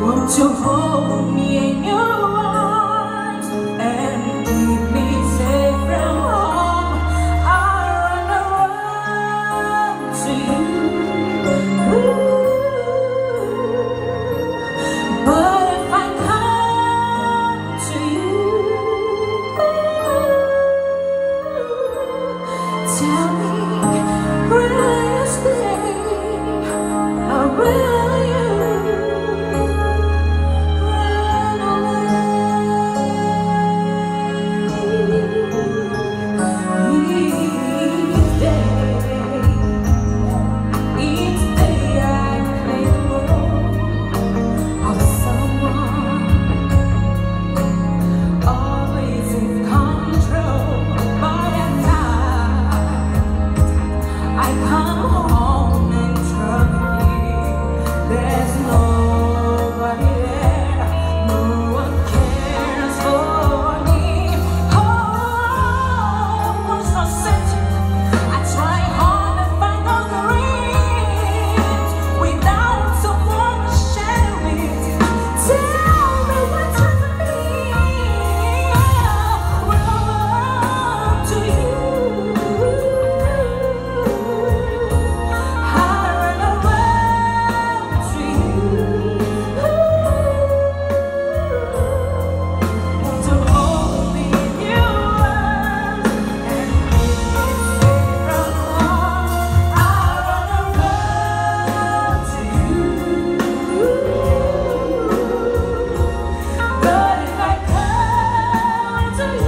Won't you hold me in your 害怕。some